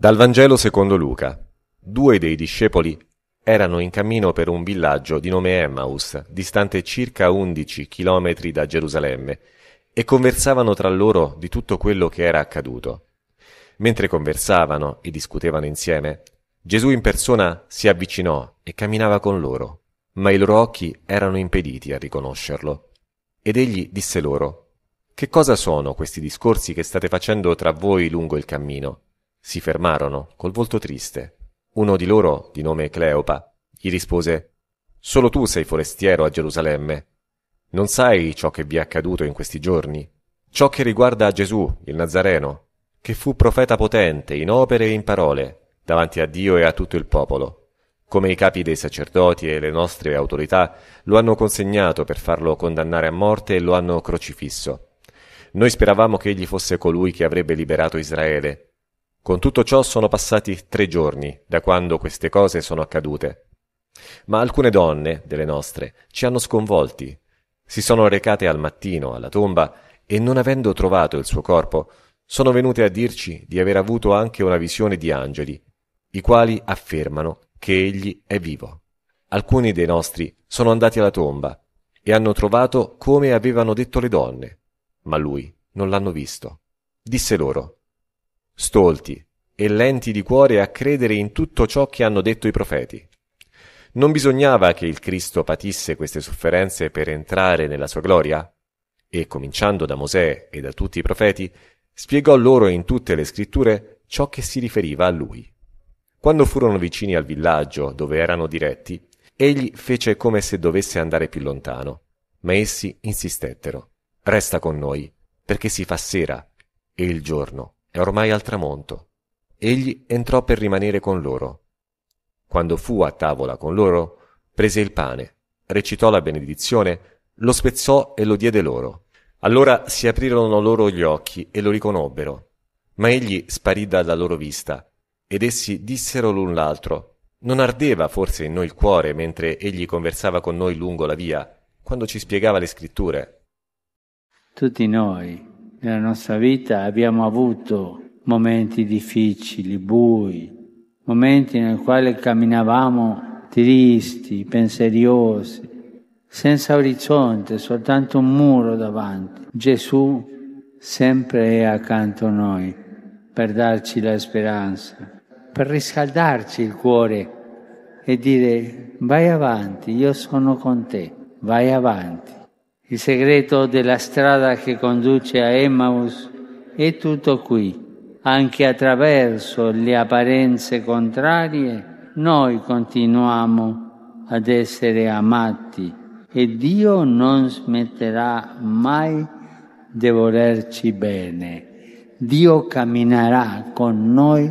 Dal Vangelo secondo Luca. Due dei discepoli erano in cammino per un villaggio di nome Emmaus, distante circa 11 chilometri da Gerusalemme, e conversavano tra loro di tutto quello che era accaduto. Mentre conversavano e discutevano insieme, Gesù in persona si avvicinò e camminava con loro, ma i loro occhi erano impediti a riconoscerlo. Ed egli disse loro, Che cosa sono questi discorsi che state facendo tra voi lungo il cammino? Si fermarono, col volto triste. Uno di loro, di nome Cleopa, gli rispose Solo tu sei forestiero a Gerusalemme. Non sai ciò che vi è accaduto in questi giorni? Ciò che riguarda Gesù, il Nazareno, che fu profeta potente in opere e in parole, davanti a Dio e a tutto il popolo, come i capi dei sacerdoti e le nostre autorità lo hanno consegnato per farlo condannare a morte e lo hanno crocifisso. Noi speravamo che egli fosse colui che avrebbe liberato Israele, con tutto ciò sono passati tre giorni da quando queste cose sono accadute. Ma alcune donne, delle nostre, ci hanno sconvolti. Si sono recate al mattino alla tomba e non avendo trovato il suo corpo, sono venute a dirci di aver avuto anche una visione di angeli, i quali affermano che egli è vivo. Alcuni dei nostri sono andati alla tomba e hanno trovato come avevano detto le donne, ma lui non l'hanno visto. Disse loro, stolti e lenti di cuore a credere in tutto ciò che hanno detto i profeti. Non bisognava che il Cristo patisse queste sofferenze per entrare nella sua gloria? E, cominciando da Mosè e da tutti i profeti, spiegò loro in tutte le scritture ciò che si riferiva a lui. Quando furono vicini al villaggio dove erano diretti, egli fece come se dovesse andare più lontano, ma essi insistettero. Resta con noi, perché si fa sera e il giorno ormai al tramonto. Egli entrò per rimanere con loro. Quando fu a tavola con loro, prese il pane, recitò la benedizione, lo spezzò e lo diede loro. Allora si aprirono loro gli occhi e lo riconobbero. Ma egli sparì dalla loro vista, ed essi dissero l'un l'altro, non ardeva forse in noi il cuore mentre egli conversava con noi lungo la via, quando ci spiegava le scritture? Tutti noi nella nostra vita abbiamo avuto momenti difficili, bui, momenti nel quali camminavamo tristi, penseriosi, senza orizzonte, soltanto un muro davanti. Gesù sempre è accanto a noi per darci la speranza, per riscaldarci il cuore e dire vai avanti, io sono con te, vai avanti. Il segreto della strada che conduce a Emmaus è tutto qui. Anche attraverso le apparenze contrarie noi continuiamo ad essere amati e Dio non smetterà mai di volerci bene. Dio camminerà con noi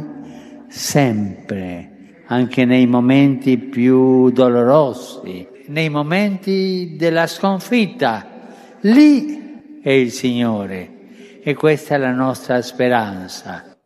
sempre, anche nei momenti più dolorosi, nei momenti della sconfitta. Lì è il Signore e questa è la nostra speranza.